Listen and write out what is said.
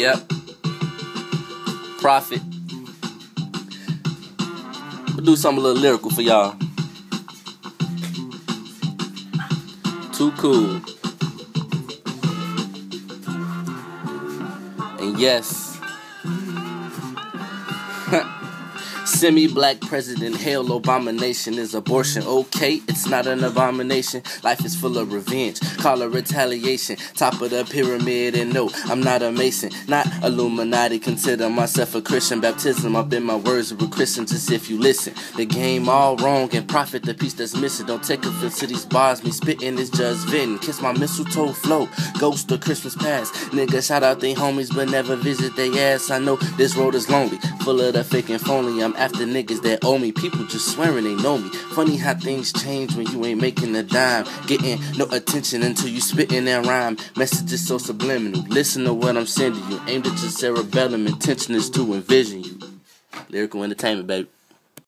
Yep. Prophet. We'll do something a little lyrical for y'all. Too cool. And yes. Semi black president, hail Obamination. Is abortion okay? It's not an abomination. Life is full of revenge. Call it retaliation. Top of the pyramid, and no, I'm not a Mason. Not Illuminati. Consider myself a Christian. Baptism, I've been my words with Christians just if you listen. The game all wrong and Prophet the piece that's missing. Don't take offense to these bars. Me spitting is just venting. Kiss my mistletoe flow. Ghost of Christmas past. Nigga, shout out they homies, but never visit they ass. I know this road is lonely. Full of the fake and phony. I'm after niggas that owe me. People just swearing they know me. Funny how things change when you ain't making a dime. Getting no attention until you spitting that rhyme. Message is so subliminal. Listen to what I'm sending you. Aimed at your cerebellum. Intention is to envision you. Lyrical entertainment, baby.